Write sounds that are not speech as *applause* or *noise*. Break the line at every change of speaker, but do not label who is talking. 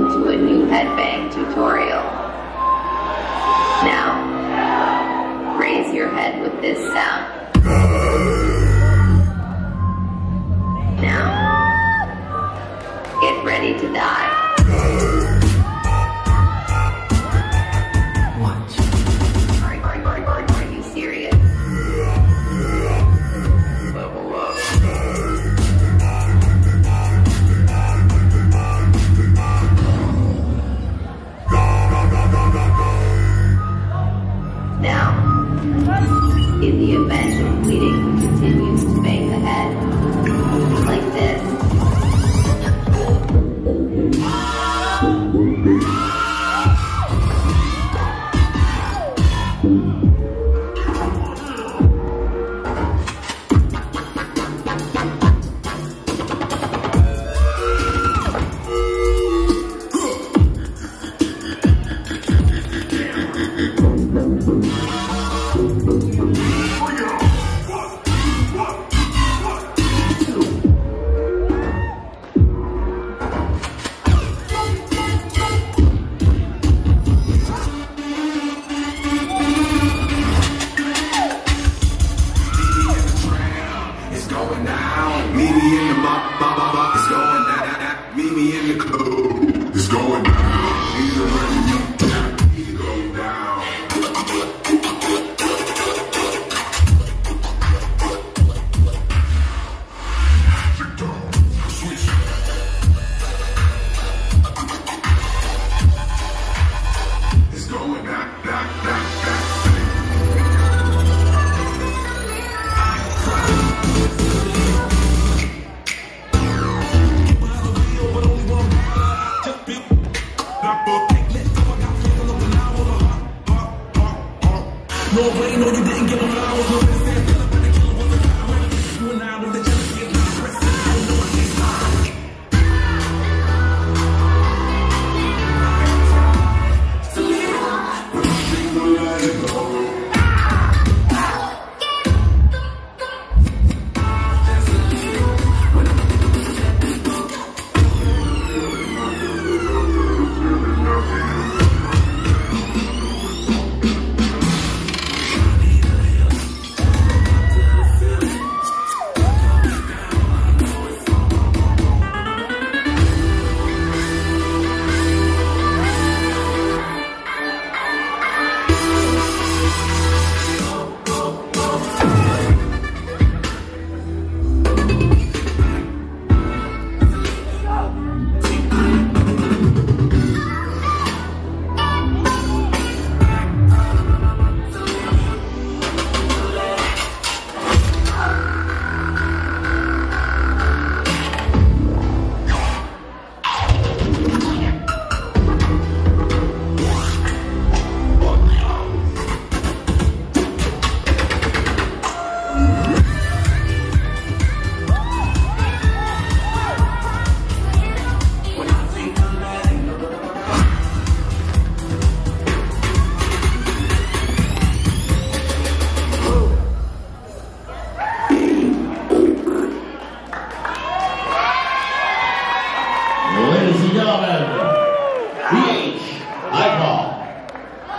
welcome to a new headbang tutorial. Now, raise your head with this sound. in the event that bleeding continues to bang the head like this. *laughs*
ba. No way, no you didn't give him flowers